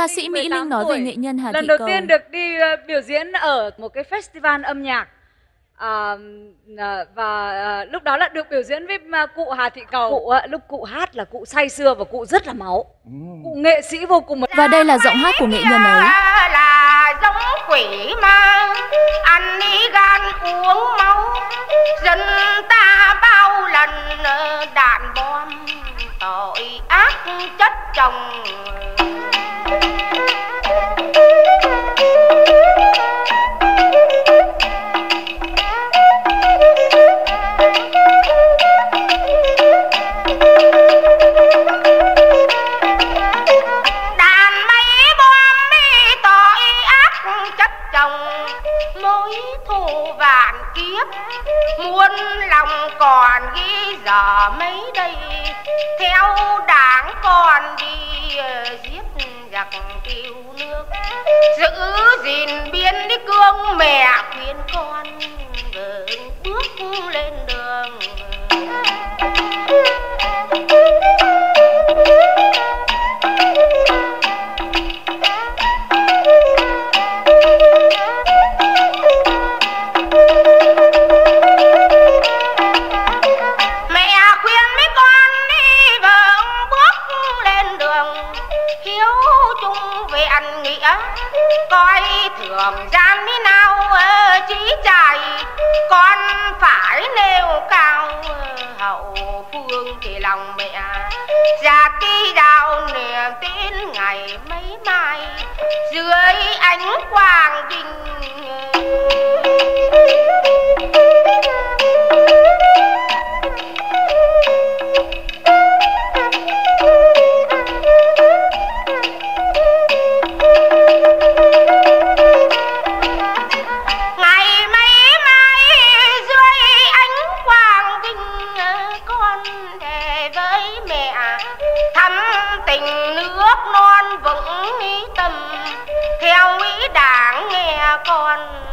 ca sĩ Mỹ 18 Linh nói tuổi. về nghệ nhân Hà Lần Thị đầu Cầu. tiên được đi ờ, biểu diễn ở một cái festival âm nhạc. À, à, và à, lúc đó là được biểu diễn với à, cụ Hà Thị Cầu. Cụ á, lúc cụ hát là cụ say sưa và cụ rất là máu. Cụ nghệ sĩ vô cùng. Và đây là giọng hát của nghệ nhân ấy. là giống quỷ ma ăn ý gan uống máu dân ta bao lần đạn bom tội ác chất chồng thù vạn kiếp. Muôn lòng còn ghi giờ mấy đây. Theo đảng còn đi ờ, giết giặc tiêu nước. Giữ gìn biên đi cương mẹ khuyên con vâng, bước anh nghĩ nghĩa Coi thường gian mi nào ờ, trí chạy Con phải nêu cao ờ, hậu phương thì lòng mẹ. Già ti đào niềm tin ngày mấy mai, Dưới ánh quang con